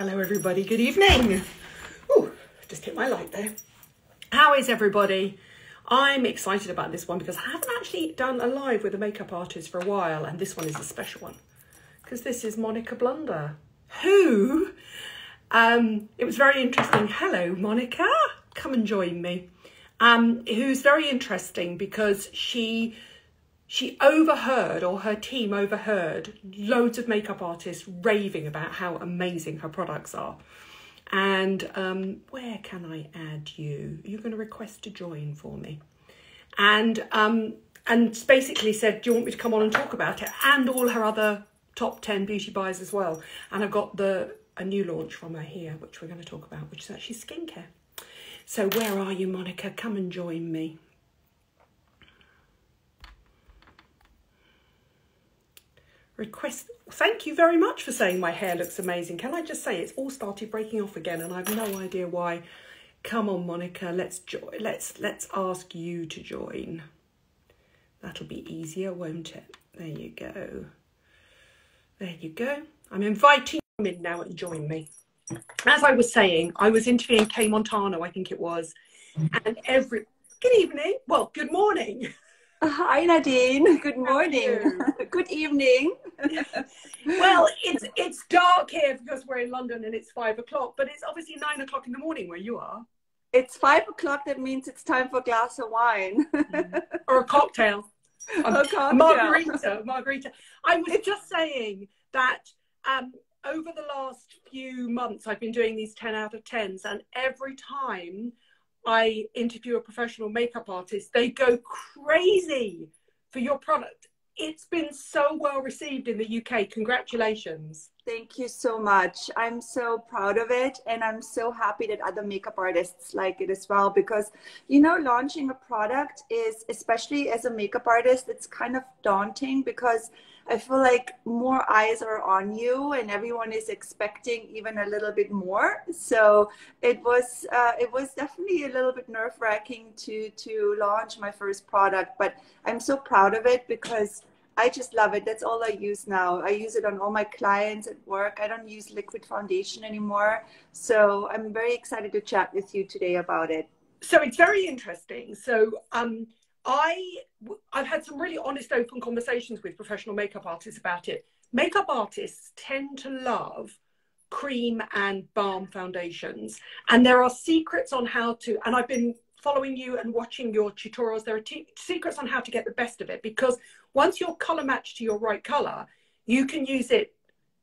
Hello, everybody. Good evening. Oh, just hit my light there. How is everybody? I'm excited about this one because I haven't actually done a live with a makeup artist for a while, and this one is a special one because this is Monika Blunder, who um, it was very interesting. Hello, Monika. Come and join me. Um, who's very interesting because she she overheard or her team overheard loads of makeup artists raving about how amazing her products are. And um, where can i add you? You're going to request to join for me. And um, and basically said do you want me to come on and talk about it? And all her other top 10 beauty buys as well. And i've got the a new launch from her here which we're going to talk about which is actually skincare. So where are you monika? Come and join me request thank you very much for saying my hair looks amazing. Can i just say it's all started breaking off again and i've no idea why. Come on monika let's join let's let's ask you to join. That'll be easier won't it? There you go. There you go. I'm inviting you in now and join me. As i was saying i was interviewing kay montano i think it was and every good evening. Well good morning Hi Nadine. Good morning. Good evening. well, it's it's dark here because we're in London and it's five o'clock, but it's obviously nine o'clock in the morning where you are. It's five o'clock. That means it's time for a glass of wine or a cocktail. Um, a cocktail. Margarita. Margarita. I was just saying that um, over the last few months, I've been doing these ten out of tens, and every time I interview a professional makeup artist, they go crazy for your product. It's been so well received in the UK. Congratulations. Thank you so much. I'm so proud of it. And I'm so happy that other makeup artists like it as well. Because, you know, launching a product is, especially as a makeup artist, it's kind of daunting because I feel like more eyes are on you, and everyone is expecting even a little bit more. So it was uh, it was definitely a little bit nerve wracking to to launch my first product, but I'm so proud of it because. I just love it. That's all I use now. I use it on all my clients at work. I don't use liquid foundation anymore. So I'm very excited to chat with you today about it. So it's very interesting. So um, I I've had some really honest, open conversations with professional makeup artists about it. Makeup artists tend to love cream and balm foundations, and there are secrets on how to. And I've been following you and watching your tutorials. There are t- secrets on how to get the best of it because once you're color matched to your right color, you can use it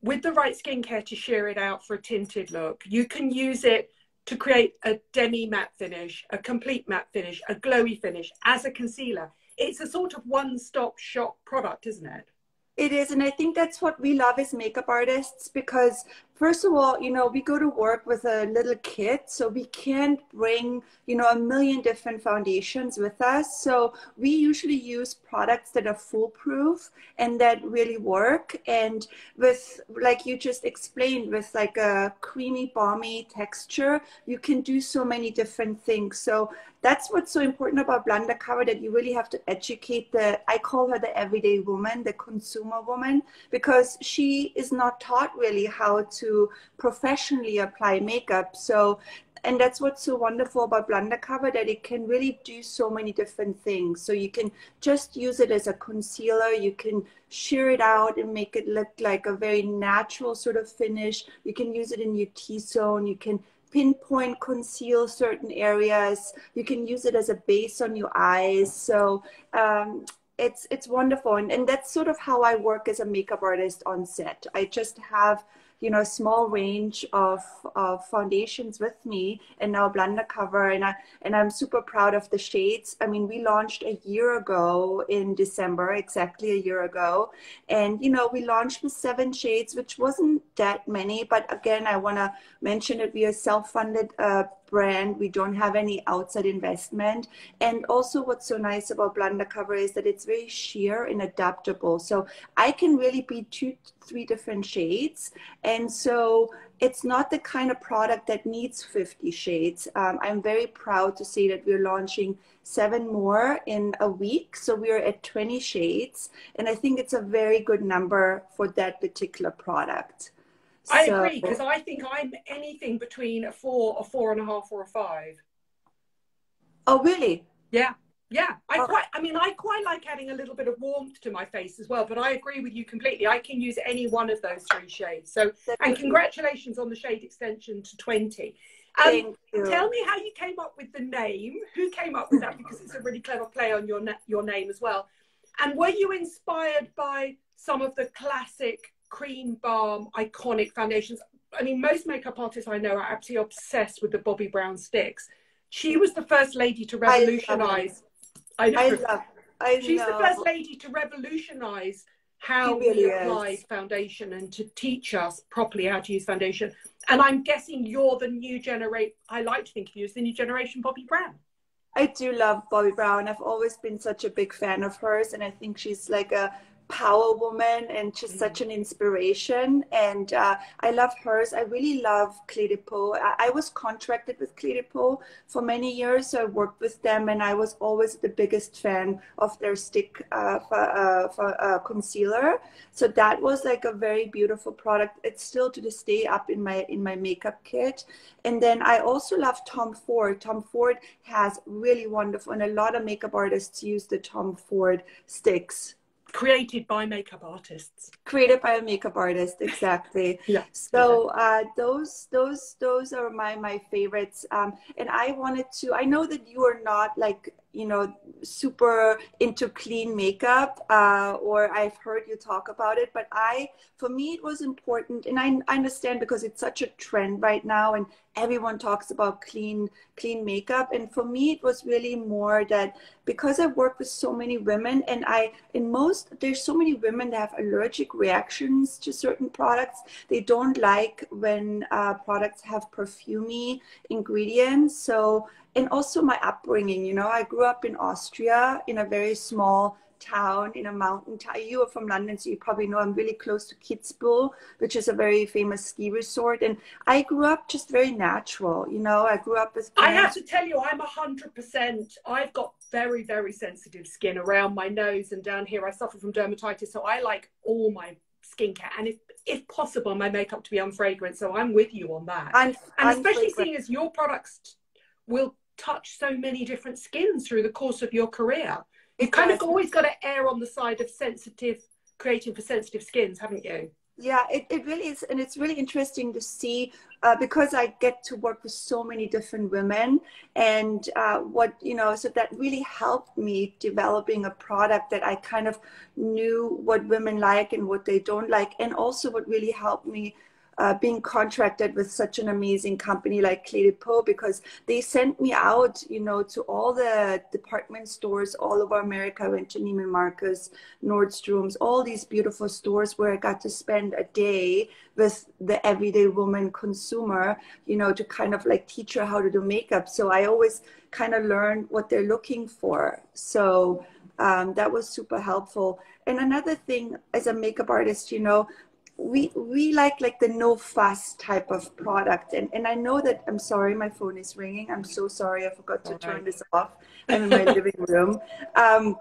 with the right skincare to sheer it out for a tinted look. You can use it to create a demi matte finish, a complete matte finish, a glowy finish as a concealer. It's a sort of one stop shop product, isn't it? It is. And I think that's what we love as makeup artists because first of all, you know, we go to work with a little kit, so we can't bring, you know, a million different foundations with us. So we usually use products that are foolproof and that really work. And with, like you just explained, with like a creamy, balmy texture, you can do so many different things. So that's what's so important about Blunder Cover that you really have to educate the, I call her the everyday woman, the consumer woman, because she is not taught really how to to professionally apply makeup. So, and that's what's so wonderful about Blunder Cover that it can really do so many different things. So you can just use it as a concealer. You can sheer it out and make it look like a very natural sort of finish. You can use it in your T-zone. You can pinpoint conceal certain areas. You can use it as a base on your eyes. So um, it's it's wonderful, and and that's sort of how I work as a makeup artist on set. I just have you know, a small range of, of foundations with me and now Blunder Cover. And, I, and I'm super proud of the shades. I mean, we launched a year ago in December, exactly a year ago. And, you know, we launched with seven shades, which wasn't that many. But again, I want to mention that we are self-funded uh, brand. We don't have any outside investment. And also what's so nice about Blunder Cover is that it's very sheer and adaptable. So I can really be two, three different shades. And so it's not the kind of product that needs 50 shades. Um, I'm very proud to say that we're launching seven more in a week. So we're at 20 shades. And I think it's a very good number for that particular product. I so, agree because I think I'm anything between a four, a four and a half, or a five. Oh, really? Yeah. Yeah, I quite. I mean, I quite like adding a little bit of warmth to my face as well. But I agree with you completely. I can use any one of those three shades. So, and congratulations on the shade extension to twenty. Um, tell me how you came up with the name. Who came up with that? Because it's a really clever play on your your name as well. And were you inspired by some of the classic cream balm iconic foundations? I mean, most makeup artists I know are absolutely obsessed with the Bobbi Brown sticks. She was the first lady to revolutionize I know. I love. I She's know. the first lady to revolutionise how really we apply is. foundation and to teach us properly how to use foundation. And I'm guessing you're the new generation. I like to think of you as the new generation Bobbi Brown. I do love Bobbi Brown. I've always been such a big fan of hers, and I think she's like a power woman and just mm-hmm. such an inspiration. And uh, I love hers. I really love Peau. I, I, was contracted with Peau for many years, so I worked with them, and I was always the biggest fan of their stick uh, for, uh, for uh, concealer. So that was like a very beautiful product. It's still to this day up in my in my makeup kit. And then I also love Tom Ford. Tom Ford has really wonderful, and a lot of makeup artists use the Tom Ford sticks created by makeup artists. Created by a makeup artist exactly. Yeah. So uh, those those those are my my favorites. Um, and i wanted to i know that you are not like you know super into clean makeup uh, or i've heard you talk about it but i for me it was important and I, I understand because it's such a trend right now and everyone talks about clean clean makeup and for me it was really more that because i work with so many women and i in most there's so many women that have allergic reactions to certain products. They don't like when uh, products have perfumy ingredients so and also my upbringing you know i grew up in austria in a very small town in a mountain town. You are from London, so you probably know I'm really close to Kitzbühel, which is a very famous ski resort. And I grew up just very natural. You know, I grew up with. I have to tell you, I'm a hundred percent. I've got very, very sensitive skin around my nose and down here. I suffer from dermatitis, so I like all my skincare and if if possible my makeup to be unfragrant so i'm with you on that and especially seeing as your products will touch so many different skins through the course of your career You've kind of always got to err on the side of sensitive, creating for sensitive skins, haven't you? Yeah, it, it really is. And it's really interesting to see uh, because I get to work with so many different women and uh, what, you know, so that really helped me developing a product that I kind of knew what women like and what they don't like. And also what really helped me uh, being contracted with such an amazing company like Clé de Peau because they sent me out, you know, to all the department stores all over America. I went to Neiman Marcus, Nordstrom's, all these beautiful stores where I got to spend a day with the everyday woman consumer, you know, to kind of like teach her how to do makeup. So I always kind of learned what they're looking for. So um, that was super helpful. And another thing as a makeup artist, you know, we we like like the no fuss type of product. And and i know that i'm sorry my phone is ringing. I'm so sorry i forgot to turn this off. I'm in my living room. Um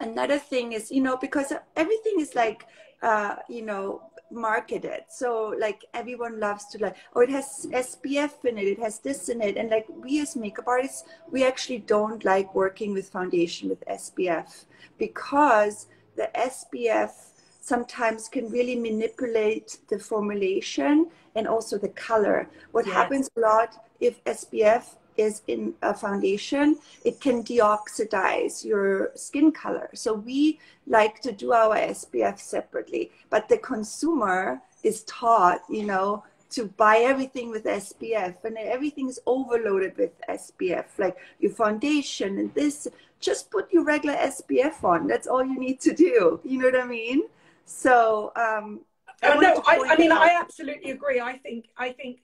another thing is you know because everything is like uh you know marketed. So like everyone loves to like oh it has spf in it it has this in it. And like we as makeup artists we actually don't like working with foundation with spf because the spf sometimes can really manipulate the formulation and also the color. What yes. happens a lot if SPF is in a foundation, it can deoxidize your skin color. So we like to do our SPF separately, but the consumer is taught, you know, to buy everything with SPF and everything is overloaded with SPF, like your foundation and this. Just put your regular SPF on. That's all you need to do. You know what I mean? So um, I oh, no, I, I mean I absolutely agree. I think I think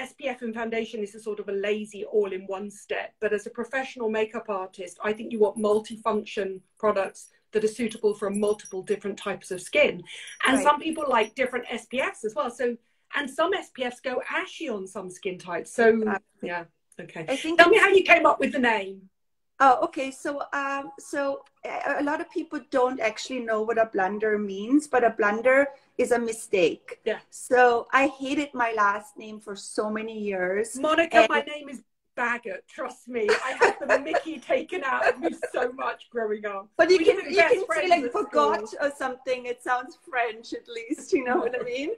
SPF and foundation is a sort of a lazy all in one step. But as a professional makeup artist, I think you want multifunction products that are suitable for multiple different types of skin. And right. some people like different SPFs as well. So and some SPFs go ashy on some skin types. So yeah, okay. I think Tell me how you came up with the name. Oh, okay. So, um, so a lot of people don't actually know what a blunder means, but a blunder is a mistake. Yeah. So I hated my last name for so many years. Monika, and my name is Baggott. Trust me, I had the Mickey taken out of me so much growing up. But you we can you can say like forgot or something. It sounds French at least. You know what I mean?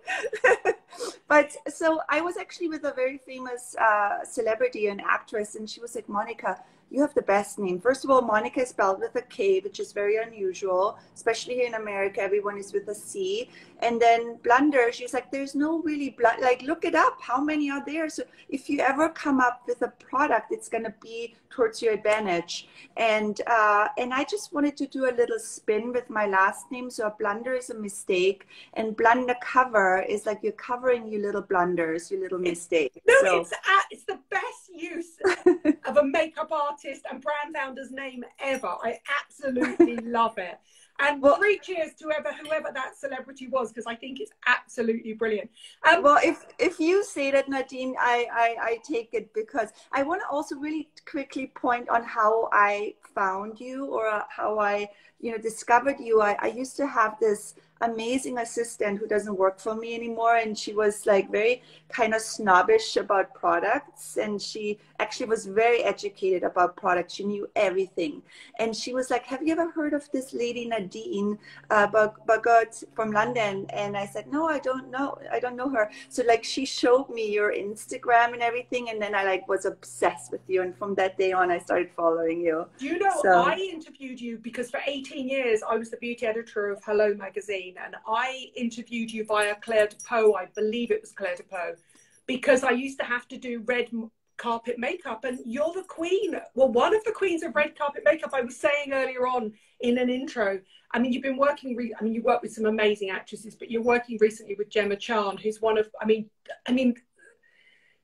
but so I was actually with a very famous uh, celebrity and actress, and she was like, Monika you have the best name. First of all, Monika is spelled with a K, which is very unusual, especially here in America. Everyone is with a C. And then Blunder, she's like, there's no really blood. Like, look it up. How many are there? So if you ever come up with a product, it's going to be towards your advantage. And uh, and I just wanted to do a little spin with my last name. So a blunder is a mistake, and blunder cover is like you're covering your little blunders, your little mistakes. No, so. it's uh, it's the best use of a makeup artist and brand founder's name ever. I absolutely love it. And well, three cheers to whoever whoever that celebrity was because I think it's absolutely brilliant. Um, well, if if you say that, Nadine, I, I I take it because I want to also really quickly point on how I found you or how I you know discovered you. I, I used to have this amazing assistant who doesn't work for me anymore and she was like very kind of snobbish about products and she actually was very educated about products. She knew everything. And she was like have you ever heard of this lady nadine uh, Baggott from london? And i said no i don't know i don't know her. So like she showed me your instagram and everything and then i like was obsessed with you and from that day on i started following you. Do you know so, i interviewed you because for 18 years i was the beauty editor of hello magazine and I interviewed you via Clé de Peau. I believe it was Clé de Peau, because I used to have to do red carpet makeup, and you're the queen. Well, one of the queens of red carpet makeup. I was saying earlier on in an intro. I mean, you've been working. I mean, you work with some amazing actresses, but you're working recently with Gemma Chan, who's one of. I mean, I mean,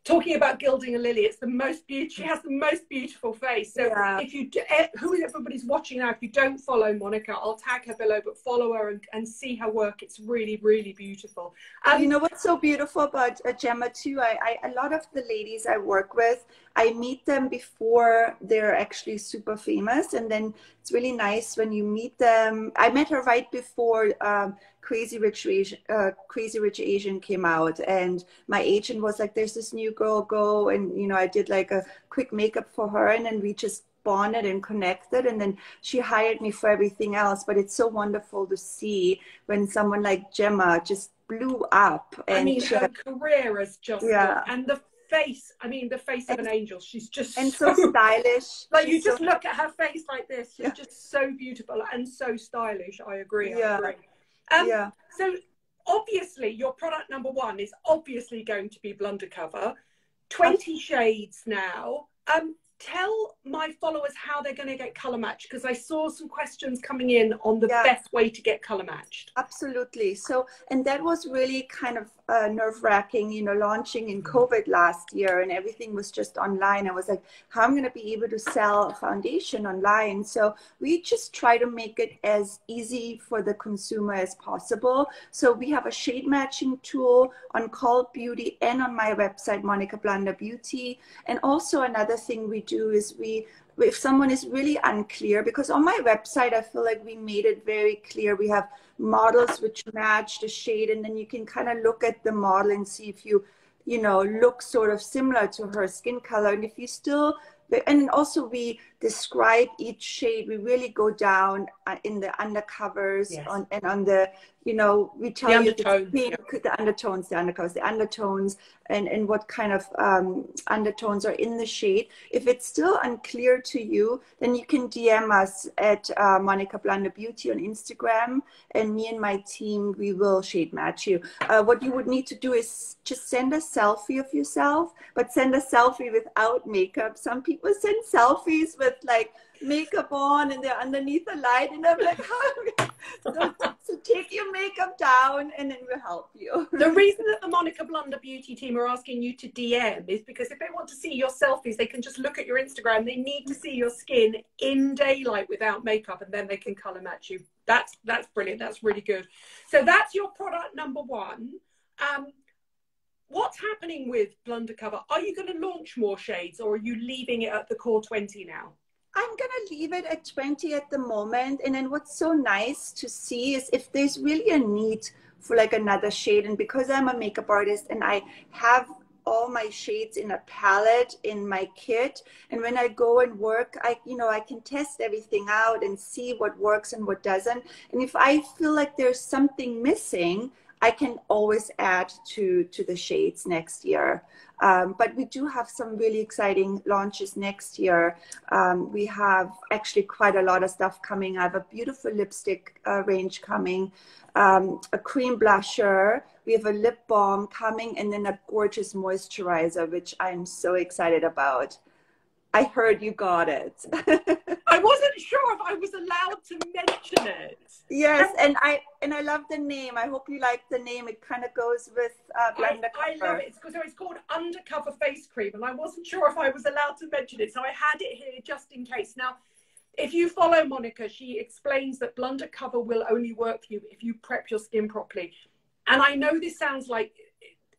talking about gilding a lily it's the most beautiful she has the most beautiful face. So yeah. if you eh, who everybody's watching now if you don't follow monika i'll tag her below but follow her and, and see her work. It's really really beautiful. Um, you know what's so beautiful about uh, gemma too? I, I a lot of the ladies i work with i meet them before they're actually super famous and then it's really nice when you meet them. I met her right before um, Crazy Rich Asian, uh, Crazy Rich Asian came out, and my agent was like, "There's this new girl, go!" And you know, I did like a quick makeup for her, and then we just bonded and connected, and then she hired me for everything else. But it's so wonderful to see when someone like Gemma just blew up. And I mean, her career is just yeah, and the face i mean the face of an angel she's just and so, so stylish like you just so... look at her face like this she's yeah. just so beautiful and so stylish i agree yeah. I agree. Um, yeah. So obviously, your product number one is obviously going to be Blunder Cover. 20 shades now. Um, tell my followers how they're going to get color matched because I saw some questions coming in on the yeah. best way to get color matched. Absolutely. So, and that was really kind of uh, nerve wracking, you know, launching in COVID last year and everything was just online. I was like, how am I going to be able to sell a foundation online? So we just try to make it as easy for the consumer as possible. So we have a shade matching tool on Cult Beauty and on my website, Monika Blunder Beauty. And also another thing we do is we if someone is really unclear because on my website i feel like we made it very clear. We have models which match the shade and then you can kind of look at the model and see if you you know look sort of similar to her skin color. And if you still and also we describe each shade we really go down uh, in the undercovers yes. on, and on the you know we tell the you the, pink, yeah. the undertones the undercovers the undertones and and what kind of um, undertones are in the shade if it's still unclear to you then you can dm us at uh, monika blunder beauty on instagram and me and my team we will shade match you uh, what you would need to do is just send a selfie of yourself but send a selfie without makeup some people send selfies with like makeup on and they're underneath the light and I'm like, how? so, so take your makeup down and then we'll help you. the reason that the Monika Blunder beauty team are asking you to DM is because if they want to see your selfies, they can just look at your Instagram. They need to see your skin in daylight without makeup and then they can color match you. That's that's brilliant. That's really good. So that's your product number one. Um, what's happening with Blunder Cover? Are you going to launch more shades or are you leaving it at the core 20 now? I'm going to leave it at 20 at the moment. And then what's so nice to see is if there's really a need for like another shade. And because I'm a makeup artist and I have all my shades in a palette in my kit and when i go and work i you know i can test everything out and see what works and what doesn't and if i feel like there's something missing i can always add to to the shades next year um, but we do have some really exciting launches next year. Um, we have actually quite a lot of stuff coming. I have a beautiful lipstick uh, range coming, um, a cream blusher. We have a lip balm coming, and then a gorgeous moisturizer, which I'm so excited about. I heard you got it. I wasn't sure if I was allowed to mention it. Yes, and I and I love the name. I hope you like the name. It kind of goes with uh, I, I, love it. It's, so it's called Undercover Face Cream, and I wasn't sure if I was allowed to mention it, so I had it here just in case. Now, if you follow Monika, she explains that Blundercover will only work for you if you prep your skin properly. And I know this sounds like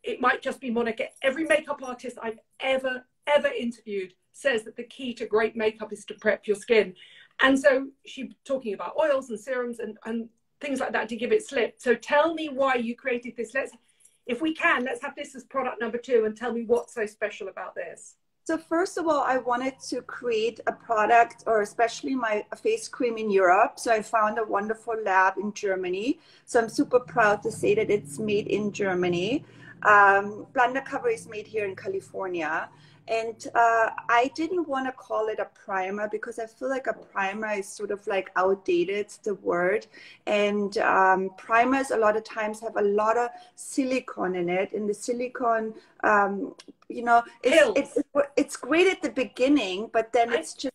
it might just be Monika. Every makeup artist I've ever ever interviewed says that the key to great makeup is to prep your skin. And so she's talking about oils and serums and, and things like that to give it slip. So tell me why you created this. Let's, if we can, let's have this as product number two and tell me what's so special about this. So first of all, I wanted to create a product or especially my face cream in Europe. So I found a wonderful lab in Germany. So I'm super proud to say that it's made in Germany. Um, Blundercover is made here in California. And uh, I didn't want to call it a primer because I feel like a primer is sort of like outdated, the word. And um, primers a lot of times have a lot of silicone in it. And the silicone, um, you know, it's, it's, it's, great at the beginning, but then it's just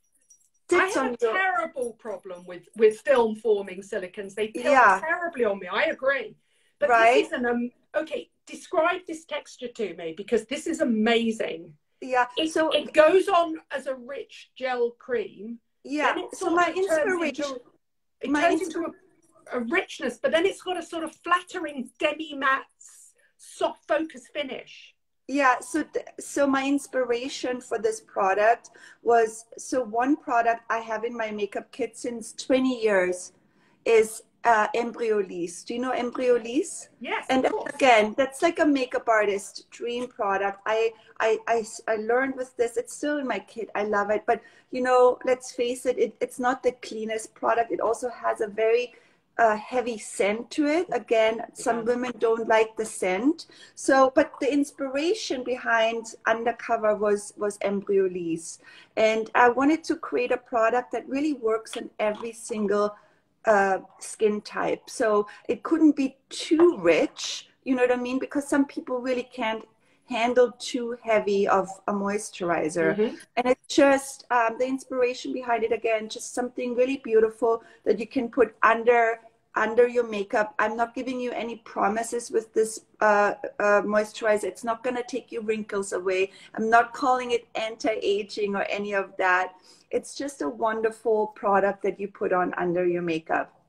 I have a your... terrible problem with, with film forming silicons. They pill yeah. terribly on me. I agree. But right? this is an, um, okay, describe this texture to me because this is amazing yeah it, so it goes on as a rich gel cream yeah so my inspiration into, it my turns into a, a, richness but then it's got a sort of flattering demi matte soft focus finish. Yeah so so my inspiration for this product was so one product i have in my makeup kit since 20 years is uh, Embryolisse. Do you know Embryolisse? Yes. And again, that's like a makeup artist dream product. I, I, I, I learned with this. It's still in my kit. I love it. But you know, let's face it, it it's not the cleanest product. It also has a very uh, heavy scent to it. Again, some women don't like the scent. So, but the inspiration behind Undercover was was Embryolisse, and I wanted to create a product that really works on every single uh, skin type. So it couldn't be too rich, you know what I mean? Because some people really can't handle too heavy of a moisturizer. Mm-hmm. And it's just um, the inspiration behind it again, just something really beautiful that you can put under under your makeup. I'm not giving you any promises with this uh, uh, moisturizer. It's not going to take your wrinkles away. I'm not calling it anti-aging or any of that. It's just a wonderful product that you put on under your makeup.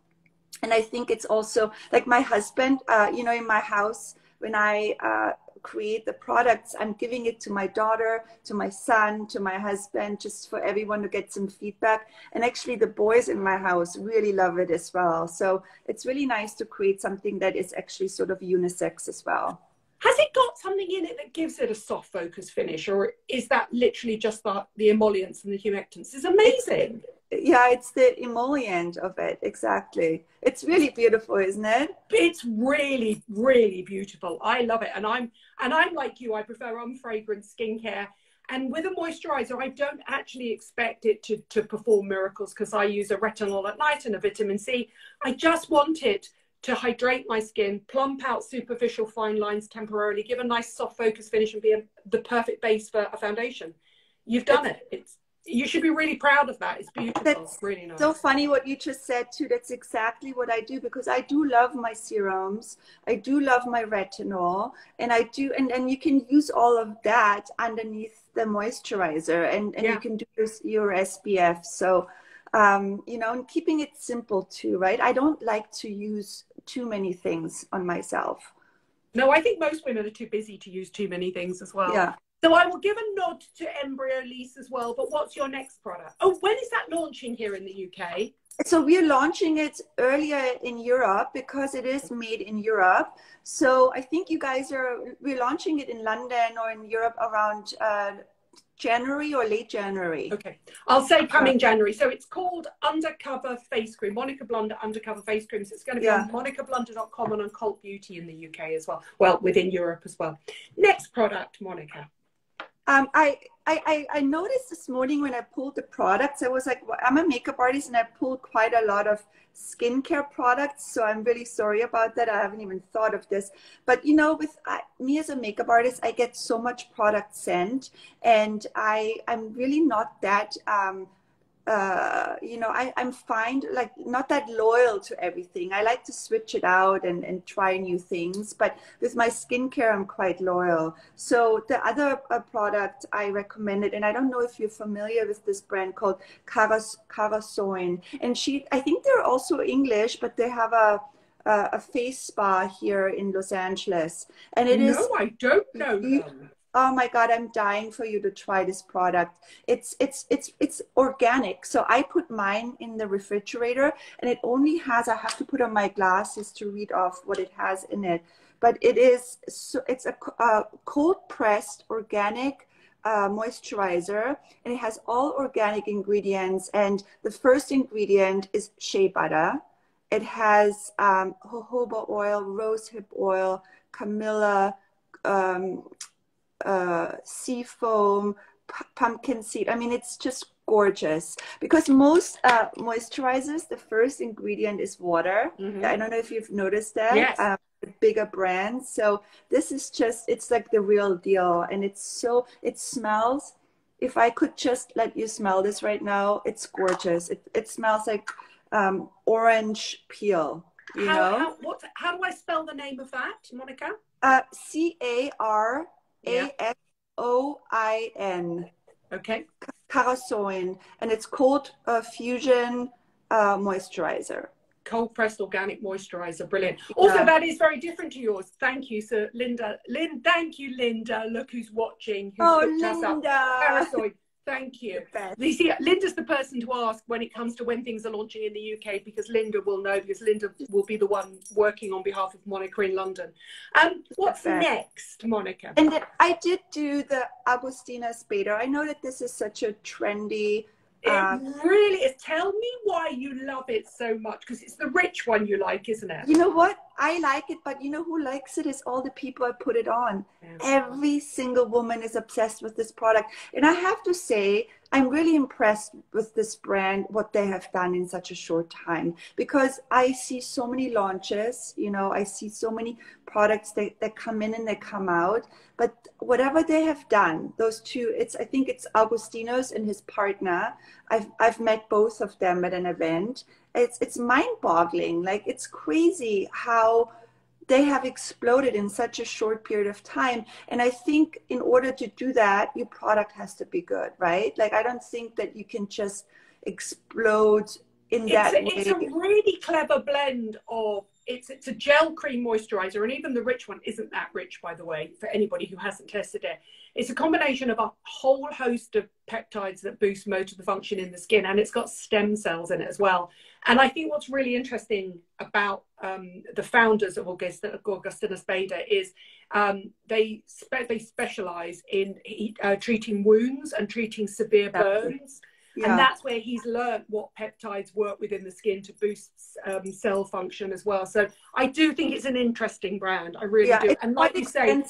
And I think it's also like my husband, uh, you know, in my house, when I uh, create the products, I'm giving it to my daughter, to my son, to my husband, just for everyone to get some feedback. And actually, the boys in my house really love it as well. So it's really nice to create something that is actually sort of unisex as well. Has it got something in it that gives it a soft focus finish, or is that literally just the, the emollients and the humectants? It's amazing. It's, yeah, it's the emollient of it, exactly. It's really beautiful, isn't it? It's really, really beautiful. I love it. And I'm and I'm like you, I prefer unfragrant skincare. And with a moisturizer, I don't actually expect it to, to perform miracles because I use a retinol at night and a vitamin C. I just want it to hydrate my skin, plump out superficial fine lines temporarily, give a nice soft focus finish, and be a, the perfect base for a foundation. You've done it. It's you should be really proud of that. It's beautiful. That's really nice. So funny what you just said too. That's exactly what I do because I do love my serums. I do love my retinol, and I do, and and you can use all of that underneath the moisturizer, and and yeah. you can do your SPF. So um, you know, and keeping it simple too, right? I don't like to use too many things on myself. No, I think most women are too busy to use too many things as well. Yeah. So I will give a nod to Embryolisse as well. But what's your next product? Oh, when is that launching here in the UK? so we're launching it earlier in Europe because it is made in Europe. So I think you guys are we're launching it in London or in Europe around uh, January or late January. Okay, I'll say coming January. So it's called Undercover Face Cream, Monika Blunder Undercover Face Cream. So it's going to be yeah. on monikablunder.com and on Cult Beauty in the UK as well. Well, within Europe as well. Next product, Monika. Um, I, I, I noticed this morning when I pulled the products, I was like, well, I'm a makeup artist and I pulled quite a lot of skincare products. So I'm really sorry about that. I haven't even thought of this. But you know, with I, me as a makeup artist, I get so much product sent and I, I'm really not that, um, uh, you know, I, I'm fine, like not that loyal to everything. I like to switch it out and, and try new things. But with my skincare, I'm quite loyal. So the other uh, product I recommended, and I don't know if you're familiar with this brand called Caras, Carasoin. And she, I think they're also English, but they have a, a, a face spa here in Los Angeles. And it no, is. no, I don't know them oh my god i'm dying for you to try this product. It's it's it's it's organic. So i put mine in the refrigerator and it only has i have to put on my glasses to read off what it has in it. But it is so it's a, a cold pressed organic uh, moisturizer and it has all organic ingredients. And the first ingredient is shea butter. It has um, jojoba oil rosehip oil camilla um, uh, sea foam, pumpkin seed. I mean, it's just gorgeous because most uh, moisturizers, the first ingredient is water. Mm-hmm. I don't know if you've noticed that. Yes. Um, bigger brands. So this is just, it's like the real deal. And it's so, it smells. If I could just let you smell this right now, it's gorgeous. It, it smells like um, orange peel. You how, know? How, what, how do I spell the name of that, Monika? Uh, C A R a S O I N. Okay. Carasoin, and it's called a Fusion uh, Moisturizer. Cold pressed organic moisturizer, brilliant. Also, yeah. that is very different to yours. Thank you, Sir Linda. Lynn, thank you, Linda. Look who's watching. Who's oh, Linda. Thank you. You see, Linda's the person to ask when it comes to when things are launching in the UK because Linda will know because Linda will be the one working on behalf of Monika in London. Um, what's next, Monika? And I did do the Augustinus Bader. I know that this is such a trendy it um, really is. Tell me why you love it so much because it's the rich one you like, isn't it? You know what? I like it, but you know who likes it is all the people I put it on. Every single woman is obsessed with this product. And I have to say, I'm really impressed with this brand, what they have done in such a short time, because I see so many launches, you know, I see so many products that, that come in and they come out. But whatever they have done, those two, it's I think it's Augustinus and his partner. I've I've met both of them at an event. It's it's mind-boggling. Like it's crazy how they have exploded in such a short period of time. And I think in order to do that, your product has to be good, right? Like I don't think that you can just explode in that it's way. It's a really clever blend of it's it's a gel cream moisturizer, and even the rich one isn't that rich, by the way, for anybody who hasn't tested it. It's a combination of a whole host of peptides that boost motor function in the skin, and it's got stem cells in it as well. And I think what's really interesting about um, the founders of Augusta, Augustinus Bader is um, they spe- they specialize in uh, treating wounds and treating severe burns. Yeah. And that's where he's learned what peptides work within the skin to boost um, cell function as well. So I do think it's an interesting brand. I really yeah, do. And like you say,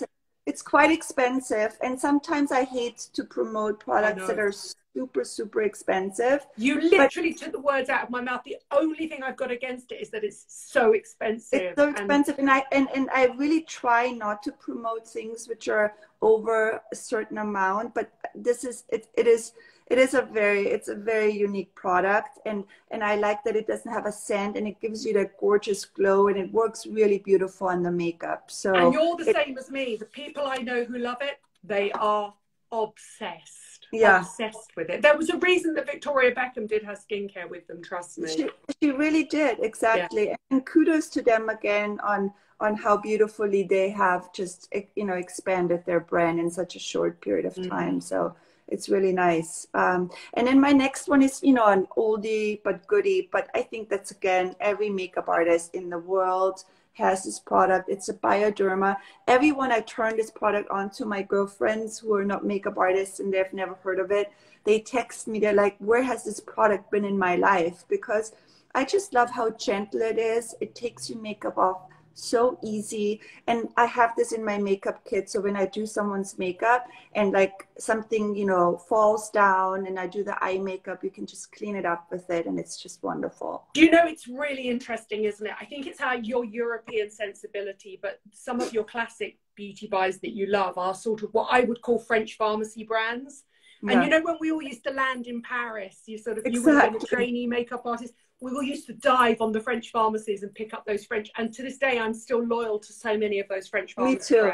it's quite expensive and sometimes i hate to promote products that are super super expensive you literally but, took the words out of my mouth the only thing i've got against it is that it's so expensive it's so expensive and, and i and, and i really try not to promote things which are over a certain amount but this is it, it is it is a very it's a very unique product and and i like that it doesn't have a scent and it gives you that gorgeous glow and it works really beautiful on the makeup so and you're the it, same as me the people i know who love it they are obsessed yeah obsessed with it there was a reason that victoria beckham did her skincare with them trust me she, she really did exactly yeah. and kudos to them again on on how beautifully they have just you know expanded their brand in such a short period of mm-hmm. time mm-hmm. so it's really nice. Um, and then my next one is, you know, an oldie but goodie. But I think that's again every makeup artist in the world has this product. It's a Bioderma. Everyone I turn this product on to my girlfriends who are not makeup artists and they've never heard of it, they text me. They're like, "Where has this product been in my life?" Because I just love how gentle it is. It takes your makeup off so easy. And i have this in my makeup kit so when i do someone's makeup and like something you know falls down and i do the eye makeup you can just clean it up with it and it's just wonderful. Do you know it's really interesting isn't it? I think it's how your european sensibility but some of your classic beauty buys that you love are sort of what i would call french pharmacy brands. And you know when we all used to land in Paris, you sort of exactly. you were a trainee makeup artist we all used to dive on the French pharmacies and pick up those French. And to this day, I'm still loyal to so many of those French pharmacies. Me too.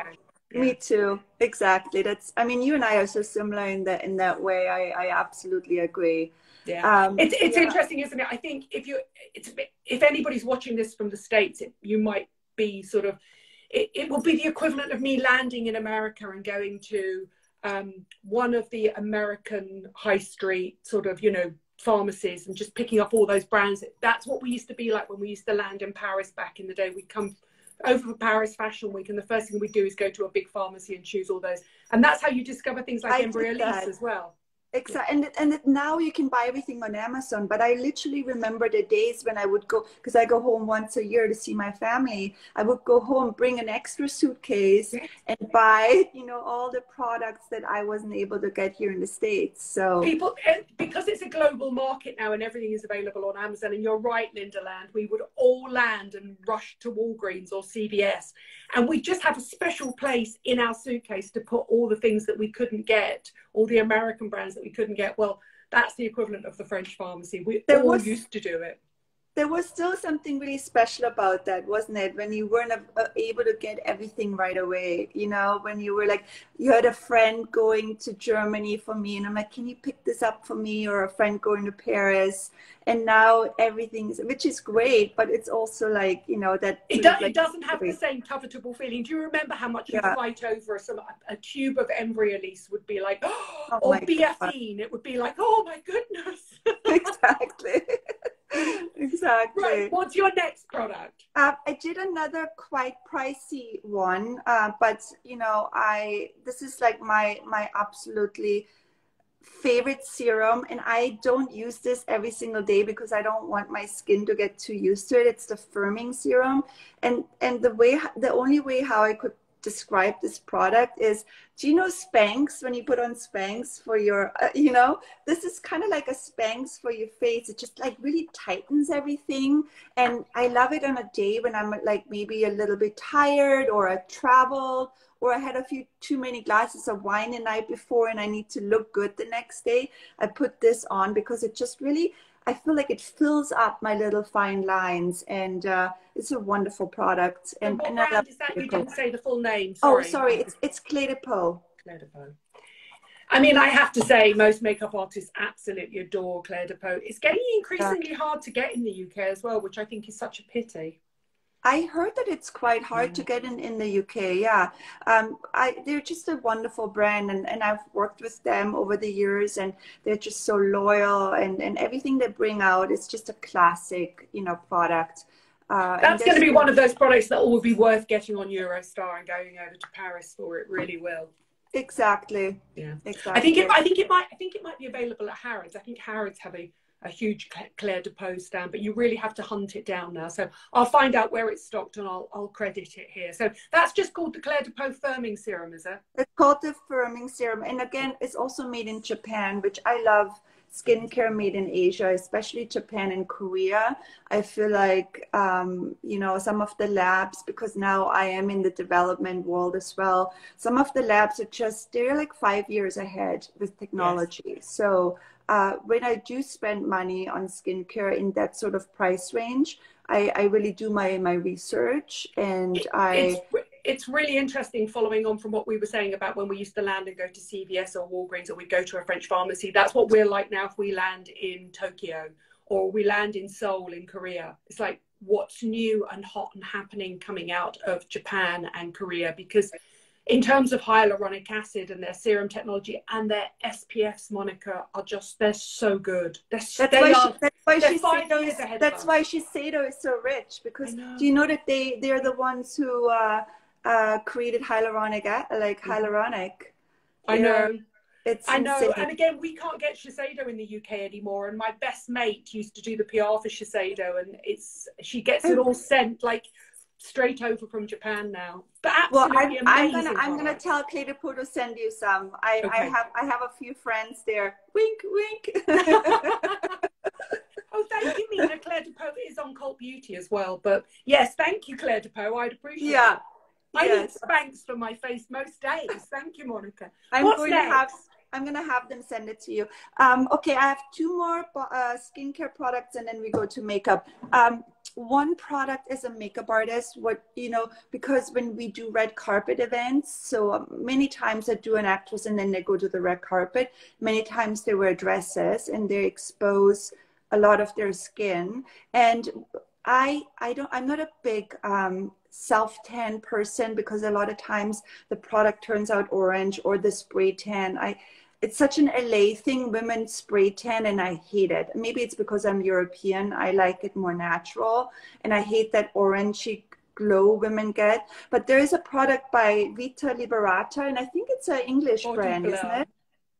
Yeah. Me too. Exactly. That's. I mean, you and I are so similar in that in that way. I I absolutely agree. Yeah. Um, it's it's yeah. interesting, isn't it? I think if you it's bit, if anybody's watching this from the states, it, you might be sort of. It, it will be the equivalent of me landing in America and going to um, one of the American high street sort of you know pharmacies and just picking up all those brands. That's what we used to be like when we used to land in Paris back in the day. We'd come over for Paris Fashion Week, and the first thing we do is go to a big pharmacy and choose all those. And that's how you discover things like Embryolisse as well. Exactly. And, and now you can buy everything on Amazon. But I literally remember the days when I would go, because I go home once a year to see my family. I would go home, bring an extra suitcase, and buy, you know, all the products that I wasn't able to get here in the States. So people, because it's a global market now and everything is available on Amazon, and you're right, Linda Land, we would all land and rush to Walgreens or CVS. And we just have a special place in our suitcase to put all the things that we couldn't get, all the American brands that we couldn't get. Well, that's the equivalent of the French pharmacy. We there all was, used to do it there was still something really special about that, wasn't it? When you weren't uh, able to get everything right away, you know, when you were like, you had a friend going to Germany for me, and I'm like, can you pick this up for me? Or a friend going to Paris, and now everything's, which is great, but it's also like, you know, that it, do, like, it doesn't have the same comfortable feeling. Do you remember how much you fight over some a tube of Embryolisse would be like, oh, or BFE, It would be like, oh my goodness. exactly. exactly. Right. What's your next product? Uh, I did another quite pricey one, uh, but you know, I this is like my my absolutely favorite serum and I don't use this every single day because I don't want my skin to get too used to it. It's the firming serum and and the way the only way how I could describe this product is do you know Spanx when you put on Spanx for your uh, you know this is kind of like a Spanx for your face. It just like really tightens everything. And I love it on a day when I'm like maybe a little bit tired or I traveled or I had a few too many glasses of wine the night before and I need to look good the next day. I put this on because it just really I feel like it fills up my little fine lines, and uh, it's a wonderful product. And, and what and brand I is that? You didn't say the full name. Oh, sorry. Oh, sorry. It's it's Clé de Peau. Clé de Peau. I mean, I have to say, most makeup artists absolutely adore Clé de Peau. It's getting increasingly hard to get in the UK as well, which I think is such a pity. I heard that it's quite hard to get in in the UK. Yeah, um, I, they're just a wonderful brand, and, and I've worked with them over the years, and they're just so loyal, and, and everything they bring out is just a classic, you know, product. Uh, That's going to be one of those products that will be worth getting on Eurostar and going over to Paris for. It really will. Exactly. Yeah. Exactly. I think it. I think it might. I think it might be available at Harrods. I think Harrods have a a huge Clé de Peau stand, but you really have to hunt it down now. So I'll find out where it's stocked and I'll, I'll credit it here. So that's just called the Clé de Peau firming serum, is it? It's called the firming serum. And again, it's also made in Japan, which I love skincare made in Asia, especially Japan and Korea. I feel like, um, you know, some of the labs, because now I am in the development world as well, some of the labs are just, they're like five years ahead with technology. Yes. So uh, when I do spend money on skincare in that sort of price range, I, I really do my, my research and it, I. It's, it's, really interesting following on from what we were saying about when we used to land and go to CVS or Walgreens or we'd go to a French pharmacy. That's what we're like now if we land in Tokyo or we land in Seoul in Korea. It's like what's new and hot and happening coming out of Japan and Korea because in terms of hyaluronic acid and their serum technology and their SPFs, Monika, are just they're so good. They're, That's they why, are, she, that's why they're she five Shiseido is, ahead of that's why Shiseido is so rich because do you know that they they're the ones who uh, uh, created hyaluronic like hyaluronic. I You know. It's I know, insane. and again, we can't get Shiseido in the UK anymore. And my best mate used to do the PR for Shiseido, and it's she gets it all sent like straight over from Japan now. But Well, absolutely I'm, I'm amazing. gonna I'm gonna tell to send you some. I, I have I have a few friends there. Wink, wink. oh, thank you, Mina. Clé de Peau is on Cult Beauty as well. But yes, thank you, Clé de Peau. I'd appreciate yeah, it. I need yes. Spanx for my face most days. Thank you, Monika. I'm What's going next? to have I'm gonna have them send it to you. Um, okay, I have two more uh, skincare products, and then we go to makeup. Um, one product as a makeup artist. What you know, because when we do red carpet events, so um, many times I do an actress, and then they go to the red carpet. Many times they wear dresses, and they expose a lot of their skin. And I I don't I'm not a big um, self tan person because a lot of times the product turns out orange or the spray tan. I it's such an LA thing, women spray tan, and I hate it. Maybe it's because I'm European. I like it more natural, and I hate that orangey glow women get. But there is a product by Vita Liberata, and I think it's an English oh, Body brand, Blur. isn't it?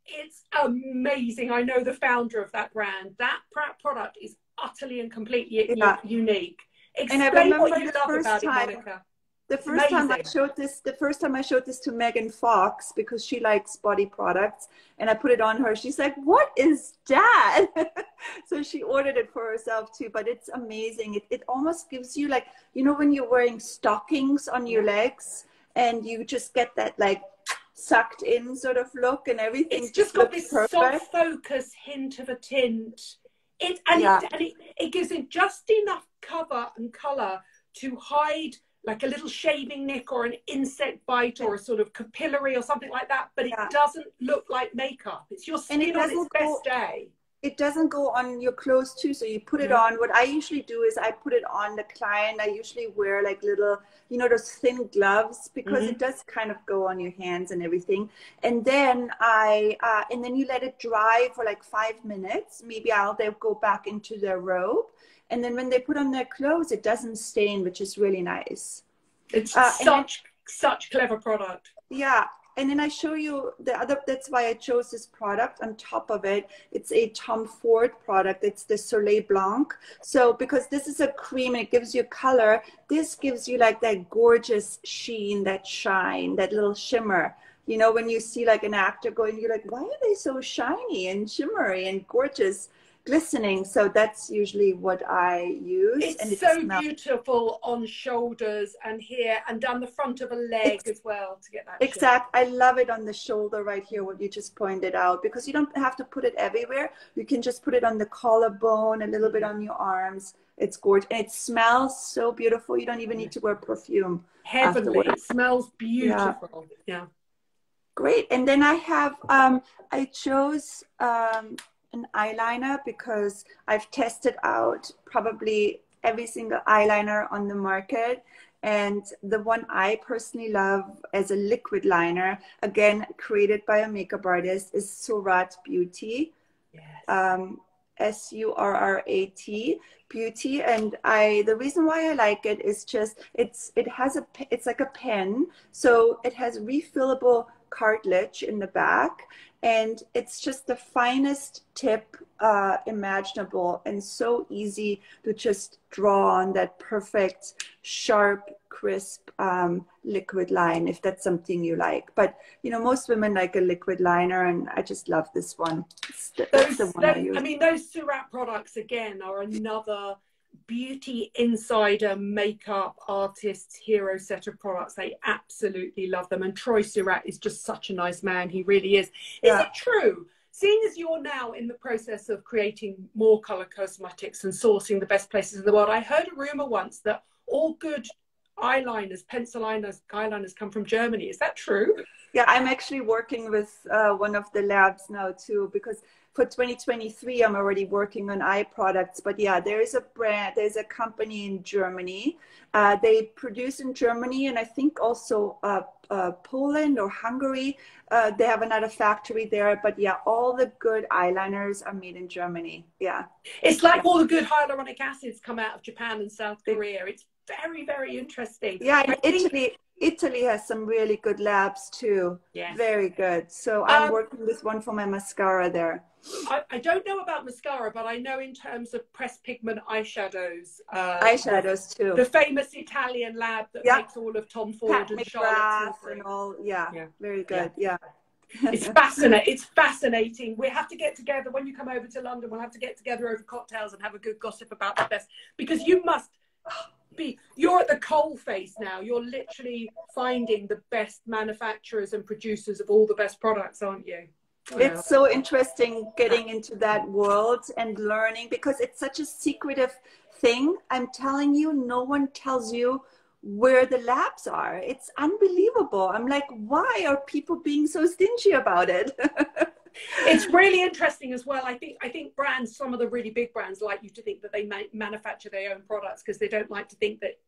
It's amazing. I know the founder of that brand. That product is utterly and completely Yeah. unique. And I Explain what remember you the love first about time- it, Monika. The first time I showed this, the first time I showed this to Megan Fox because she likes body products, and I put it on her. She's like, "What is that?" so she ordered it for herself too. But it's amazing. It it almost gives you like you know when you're wearing stockings on your legs, and you just get that like sucked in sort of look, and everything It's just got this perfect. soft focus hint of a tint. It and, Yeah. it, and it, it gives it just enough cover and colour to hide like a little shaving nick or an insect bite or a sort of capillary or something like that, but it Yeah. doesn't look like makeup. It's your And it skin on its go- best day. it doesn't go on your clothes too so you put it Yeah. on what i usually do is i put it on the client i usually wear like little you know those thin gloves because Mhm. it does kind of go on your hands and everything and then i uh, and then you let it dry for like five minutes maybe i'll they'll go back into their robe and then when they put on their clothes it doesn't stain which is really nice It's Uh, such such clever product. yeah. And then I show you the other, that's why I chose this product on top of it. It's a Tom Ford product. It's the Soleil Blanc. So because this is a cream and it gives you color, this gives you like that gorgeous sheen, that shine, that little shimmer. You know, when you see like an actor going, you're like, why are they so shiny and shimmery and gorgeous, glistening? So that's usually what I use. It's and it so smells beautiful on shoulders and here and down the front of a leg as well to get that. Exact. I love it on the shoulder right here, what you just pointed out, because you don't have to put it everywhere. You can just put it on the collarbone, a little bit on your arms. It's gorgeous. And it smells so beautiful. You don't even need to wear perfume. Heavenly. afterwards. It smells beautiful. Yeah. Great. And then I have, um, I chose um, an eyeliner because I've tested out probably every single eyeliner on the market. And the one I personally love as a liquid liner, again, created by a makeup artist, is Surratt Beauty. Yes. Um, S U R R A T beauty and I the reason why I like it is just it's it has a it's like a pen so it has refillable cartilage in the back and it's just the finest tip uh, imaginable and so easy to just draw on that perfect sharp crisp um, liquid line if that's something you like but you know most women like a liquid liner and I just love this one it's the, those, the one I those- use. I mean, those Surratt products again are another beauty insider makeup artist's hero set of products. They absolutely love them. And Troy Surratt is just such a nice man. He really is. Is Yeah. it true? Seeing as you're now in the process of creating more color cosmetics and sourcing the best places in the world, I heard a rumor once that all good eyeliners, pencil eyeliners, eyeliners come from Germany. Is that true? Yeah, I'm actually working with uh, one of the labs now too because for 2023 I'm already working on eye products. But yeah, there is a brand, there's a company in Germany. Uh, they produce in Germany and I think also uh, uh Poland or Hungary. Uh, they have another factory there. But yeah, all the good eyeliners are made in Germany. Yeah, it's like all the good hyaluronic acids come out of Japan and South Korea. It's very very interesting. Yeah, in Italy Italy has some really good labs too. Yeah. Very good. So I'm um, working with one for my mascara there. I, I, don't know about mascara, but I know in terms of pressed pigment eyeshadows. Uh, eyeshadows too. The famous Italian lab that makes all of Tom Ford Pat and Charlotte and all. Yeah, yeah. Very good. Yeah. yeah. it's fascinating. It's fascinating. We have to get together when you come over to London. We'll have to get together over cocktails and have a good gossip about the best because you must be you're at the coal face now. You're literally finding the best manufacturers and producers of all the best products aren't you? It's so interesting getting into that world and learning because it's such a secretive thing. I'm telling you no one tells you where the labs are. It's unbelievable. I'm like why are people being so stingy about it it's really interesting as well. I think I think brands, some of the really big brands, like you to think that they ma- manufacture their own products because they don't like to think that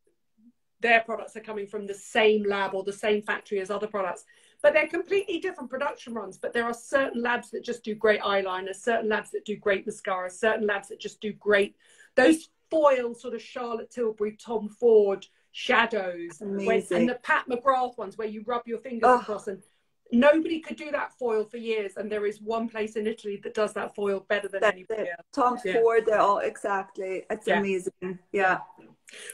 their products are coming from the same lab or the same factory as other products. But they're completely different production runs. But there are certain labs that just do great eyeliner, certain labs that do great mascara, certain labs that just do great those foil sort of Charlotte Tilbury, Tom Ford shadows, when, and the Pat McGrath ones where you rub your fingers oh. across and nobody could do that foil for years and there is one place in italy that does that foil better than That's anybody it. else tom yeah. ford they're all exactly it's yeah. amazing yeah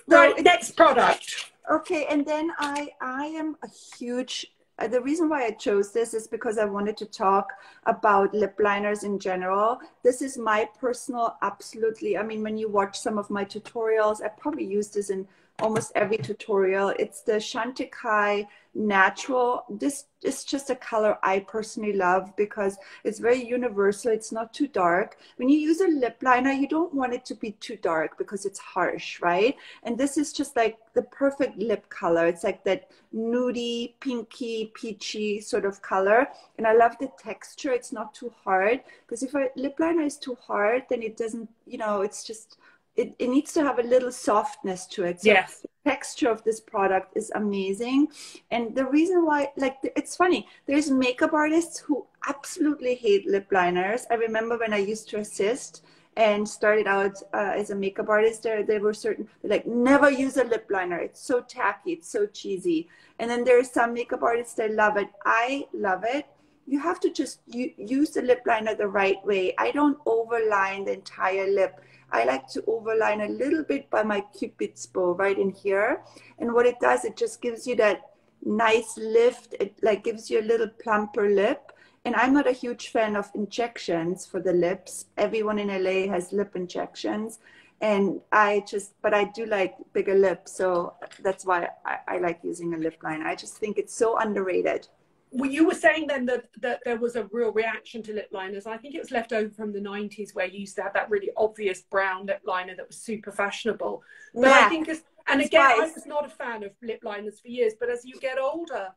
right so, next product okay and then i i am a huge uh, the reason why I chose this is because I wanted to talk about lip liners in general. This is my personal, absolutely. I mean, when you watch some of my tutorials, I probably use this in almost every tutorial. It's the Chantecaille natural. This is just a color I personally love because it's very universal. It's not too dark. When you use a lip liner, you don't want it to be too dark because it's harsh, right? And this is just like the perfect lip color. It's like that nudie, pinky, peachy sort of color. And I love the texture. It's not too hard because if a lip liner is too hard, then it doesn't, you know, it's just it, it needs to have a little softness to it. So yes. The texture of this product is amazing. And the reason why, like, it's funny, there's makeup artists who absolutely hate lip liners. I remember when I used to assist and started out uh, as a makeup artist, there, there were certain, like, never use a lip liner. It's so tacky, it's so cheesy. And then there are some makeup artists that love it. I love it you have to just use the lip liner the right way. I don't overline the entire lip. I like to overline a little bit by my cupid's bow right in here. And what it does, it just gives you that nice lift. It like gives you a little plumper lip. And I'm not a huge fan of injections for the lips. Everyone in LA has lip injections. And I just, but I do like bigger lips. So that's why I, I like using a lip liner. I just think it's so underrated well, you were saying then that, that there was a real reaction to lip liners. I think it was left over from the 90s where you used to have that really obvious brown lip liner that was super fashionable. But yeah. I think, as, and again, I was not a fan of lip liners for years, but as you get older,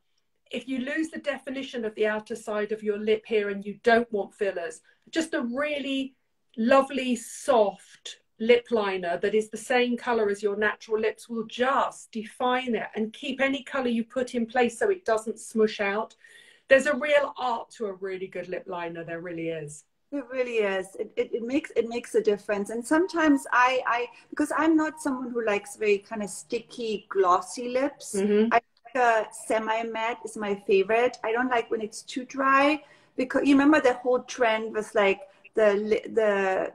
if you lose the definition of the outer side of your lip here and you don't want fillers, just a really lovely, soft, lip liner that is the same color as your natural lips will just define it and keep any color you put in place so it doesn't smush out. There's a real art to a really good lip liner. There really is. It really is. It, it, it, makes it makes a difference. And sometimes I, I because I'm not someone who likes very kind of sticky, glossy lips. Mm-hmm. I like a semi matte is my favorite. I don't like when it's too dry because you remember the whole trend was like the the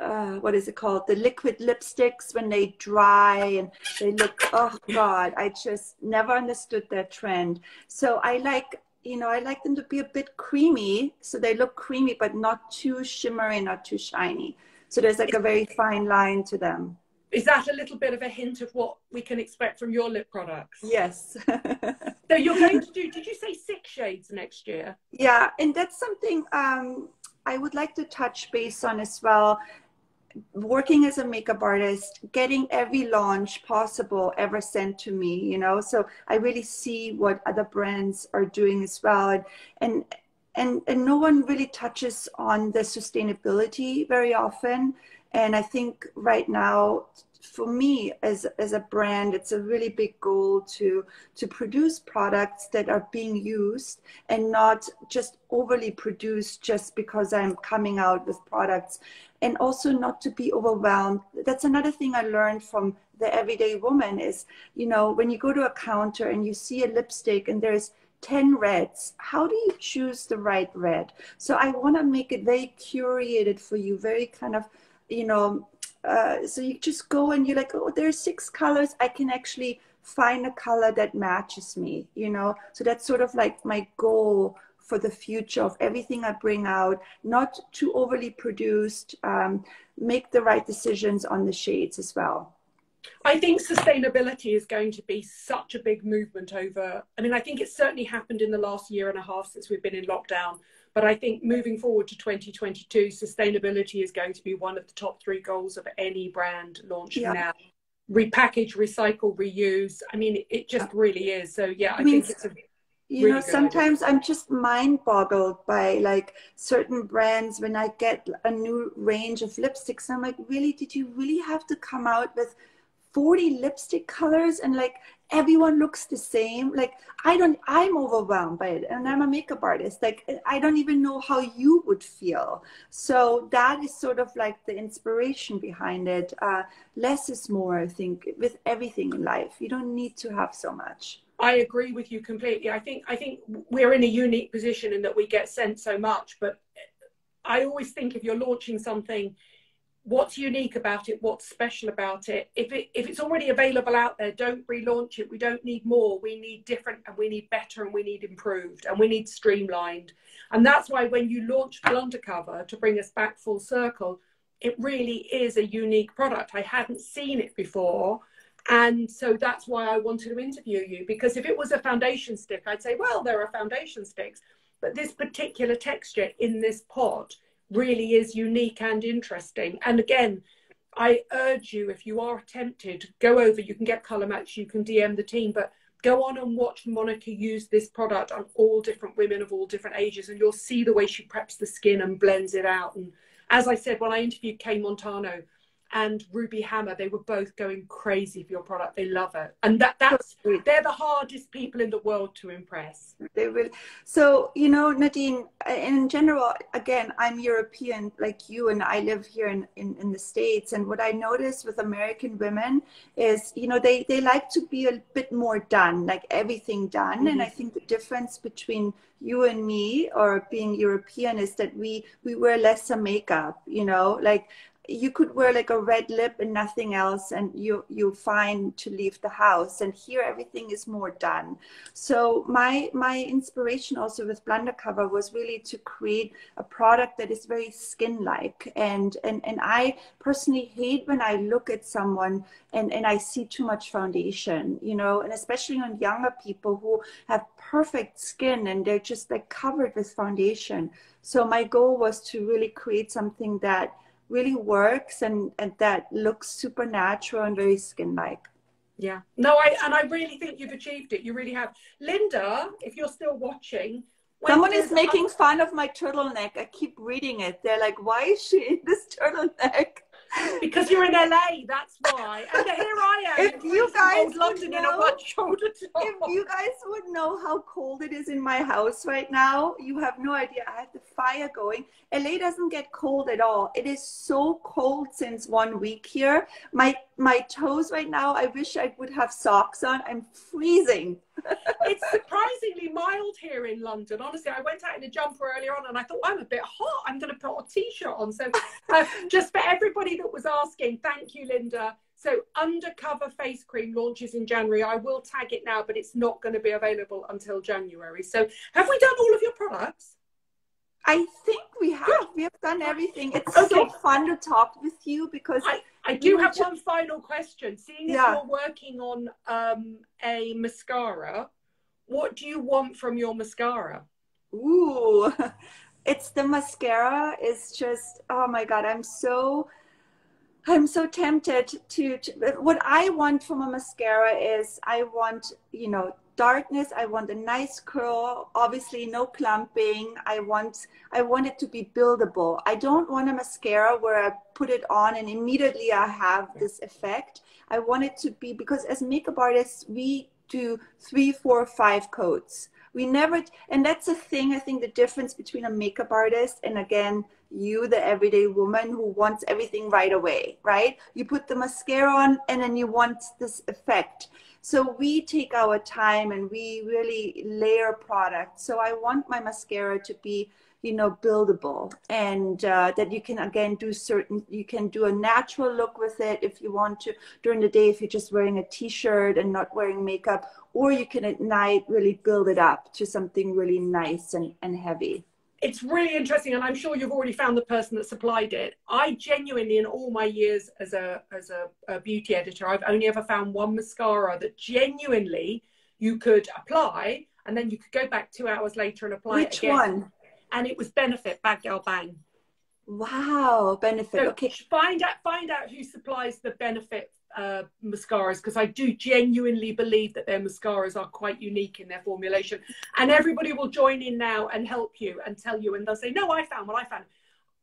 uh, what is it called? The liquid lipsticks when they dry and they look, oh God, I just never understood that trend. So I like, you know, I like them to be a bit creamy. So they look creamy, but not too shimmery, not too shiny. So there's like a very fine line to them. Is that a little bit of a hint of what we can expect from your lip products? Yes. so you're going to do, did you say six shades next year? Yeah. And that's something um, I would like to touch base on as well working as a makeup artist, getting every launch possible ever sent to me, you know. So I really see what other brands are doing as well. And and and, and no one really touches on the sustainability very often. And I think right now for me as as a brand it's a really big goal to to produce products that are being used and not just overly produced just because i'm coming out with products. And also not to be overwhelmed. That's another thing i learned from the everyday woman is you know when you go to a counter and you see a lipstick and there's 10 reds how do you choose the right red? So i want to make it very curated for you very kind of you know uh, so you just go and you're like, oh, there's six colors. I can actually find a color that matches me, you know? So that's sort of like my goal for the future of everything I bring out, not too overly produced, um, make the right decisions on the shades as well. I think sustainability is going to be such a big movement over. I mean, I think it's certainly happened in the last year and a half since we've been in lockdown. But I think moving forward to 2022, sustainability is going to be one of the top three goals of any brand launching yeah. now. Repackage, recycle, reuse. I mean, it just really is. So yeah, I, I mean, think it's a you really know sometimes idea. i'm just mind boggled by like certain brands when i get a new range of lipsticks i'm like really did you really have to come out with 40 lipstick colors and like everyone looks the same. Like i don't i'm overwhelmed by it and i'm a makeup artist. Like i don't even know how you would feel. So that is sort of like the inspiration behind it. Uh, less is more i think with everything in life. You don't need to have so much. I agree with you completely. I think I think we're in a unique position in that we get sent so much, but I always think if you're launching something what's unique about it what's special about it. If it if it's already available out there don't relaunch it. We don't need more. We need different and we need better and we need improved and we need streamlined. And that's why when you launched Blundercover to bring us back full circle it really is a unique product. I hadn't seen it before. And so that's why i wanted to interview you because if it was a foundation stick i'd say well there are foundation sticks but this particular texture in this pot really is unique and interesting. And again, I urge you, if you are tempted, go over. You can get Color Match, you can DM the team, but go on and watch Monika use this product on all different women of all different ages, and you'll see the way she preps the skin and blends it out. And as I said, when I interviewed Kay Montano, and Ruby Hammer, they were both going crazy for your product. They love it, and that that's they're the hardest people in the world to impress. They will. So you know, Nadine, in general, again, I'm European like you, and I live here in, in, in the states. And what I notice with American women is, you know, they they like to be a bit more done, like everything done. Mm-hmm. And I think the difference between you and me or being European is that we we wear less makeup, you know, like you could wear like a red lip and nothing else and you you're fine to leave the house and here everything is more done. So my my inspiration also with Blundercover was really to create a product that is very skin like and and and i personally hate when i look at someone and and i see too much foundation you know and especially on younger people who have perfect skin and they're just like covered with foundation. So my goal was to really create something that really works and, and that looks supernatural and very skin like. Yeah. No, I and I really think you've achieved it. You really have. Linda, if you're still watching, Someone is making fun of my turtleneck. I keep reading it. They're like, why is she in this turtleneck? because you're in LA, that's why. And here I am. If you guys London know, in a one shoulder top. If you guys would know how cold it is in my house right now, you have no idea. I have the fire going. LA doesn't get cold at all. It is so cold since one week here. My my toes right now, I wish I would have socks on. I'm freezing. it's surprisingly mild here in London. Honestly, I went out in a jumper earlier on and I thought, I'm a bit hot. I'm going to put a t shirt on. So, uh, just for everybody that was asking, thank you, Linda. So, Undercover Face Cream launches in January. I will tag it now, but it's not going to be available until January. So, have we done all of your products? I think we have. Yeah. We have done everything. It's okay. so fun to talk with you because I, I do have one final question. Seeing as you're working on um, a mascara, what do you want from your mascara? Ooh, it's the mascara is just oh my god, I'm so I'm so tempted to, to, what I want from a mascara is I want, you know, darkness. I want a nice curl, obviously no clumping. I want I want it to be buildable. I don't want a mascara where I put it on and immediately I have this effect. I want it to be because as makeup artists we do three, four, five coats. We never, and that's the thing. I think the difference between a makeup artist and again you, the everyday woman who wants everything right away, right? You put the mascara on and then you want this effect. So we take our time and we really layer products. So I want my mascara to be, you know, buildable and uh, that you can again do certain, you can do a natural look with it if you want to during the day, if you're just wearing a t-shirt and not wearing makeup, or you can at night really build it up to something really nice and, and heavy it's really interesting, and I'm sure you've already found the person that supplied it. I genuinely, in all my years as a as a, a, beauty editor, I've only ever found one mascara that genuinely you could apply, and then you could go back two hours later and apply Which it again. one? And it was Benefit Bad Girl Bang. Wow, Benefit. So okay. Find out find out who supplies the Benefit uh, mascaras because I do genuinely believe that their mascaras are quite unique in their formulation. And everybody will join in now and help you and tell you, and they'll say, "No, I found what I found."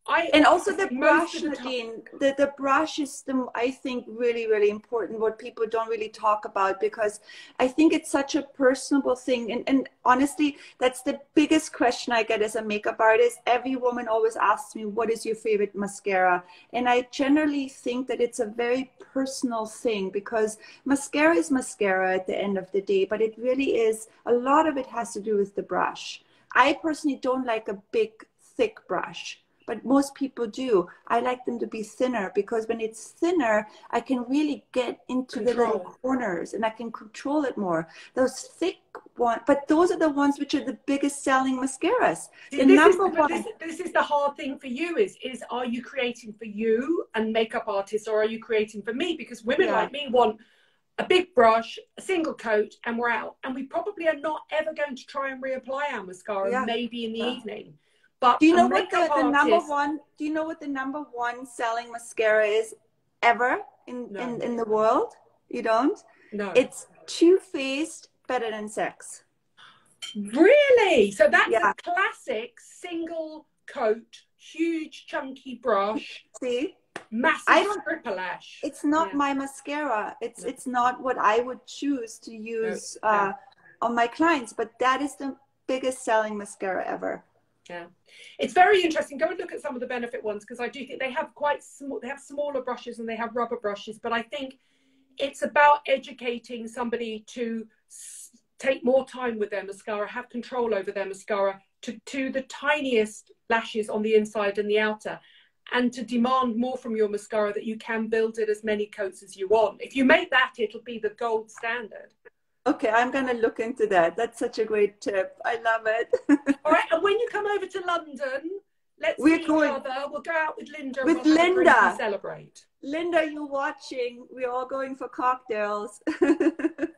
I, and also the brush, the Nadine. The, the brush is the I think really really important. What people don't really talk about because I think it's such a personable thing. And and honestly, that's the biggest question I get as a makeup artist. Every woman always asks me, "What is your favorite mascara?" And I generally think that it's a very personal thing because mascara is mascara at the end of the day. But it really is a lot of it has to do with the brush. I personally don't like a big thick brush but most people do. I like them to be thinner because when it's thinner, I can really get into control. the little corners and I can control it more. Those thick ones, but those are the ones which are the biggest selling mascaras. The this number is, one. This, this, is the hard thing for you is, is are you creating for you and makeup artists or are you creating for me? Because women yeah. like me want a big brush, a single coat, and we're out. And we probably are not ever going to try and reapply our mascara, yeah. maybe in the yeah. evening. But do you know what the, the number one? Do you know what the number one selling mascara is ever in no. in, in the world? You don't? No. It's Too Faced Better Than Sex. Really? So that's yeah. a classic single coat, huge chunky brush. See? Massive I don't, stripper lash. It's not yeah. my mascara. It's no. it's not what I would choose to use no. uh, on my clients, but that is the biggest selling mascara ever. Yeah, it's very interesting. Go and look at some of the benefit ones because I do think they have quite small. They have smaller brushes and they have rubber brushes, but I think it's about educating somebody to take more time with their mascara, have control over their mascara to to the tiniest lashes on the inside and the outer, and to demand more from your mascara that you can build it as many coats as you want. If you make that, it'll be the gold standard. Okay, I'm going to look into that. That's such a great tip. I love it. All right, and when you come over to London, let's We're see going, each other. We'll go out with Linda. With we'll Linda. Celebrate. Linda, you're watching. We're all going for cocktails.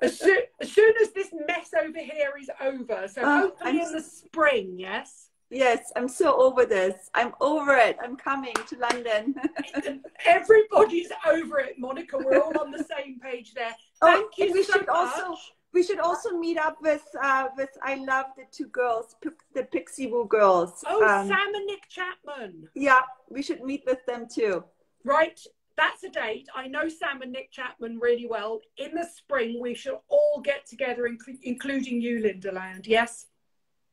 as, soon, as, soon, as this mess over here is over, so oh, hopefully I'm, in the spring, yes? Yes, I'm so over this. I'm over it. I'm coming to London. Everybody's over it, Monika. We're all on the same page there. Oh, Thank oh, you we so should much. Also, we should also meet up with uh, with I love the two girls, the Pixiwoo girls. Oh, um, Sam and Nick Chapman. Yeah, we should meet with them too. Right, that's a date. I know Sam and Nick Chapman really well. In the spring, we shall all get together, including you, Linda Land. Yes.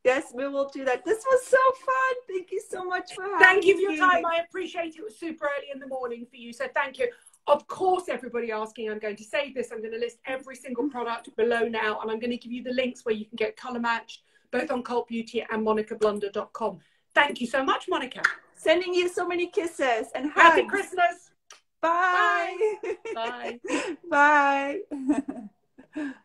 Yes, we will do that. This was so fun. Thank you so much for having Thank you for your time. I appreciate it. It was super early in the morning for you. So thank you. Of course, everybody asking, I'm going to save this. I'm going to list every single product below now, and I'm going to give you the links where you can get color matched, both on Cult Beauty and monikablunder.com. Thank you so much, Monika. Sending you so many kisses and hugs. Happy Christmas. Bye. Bye. Bye. Bye.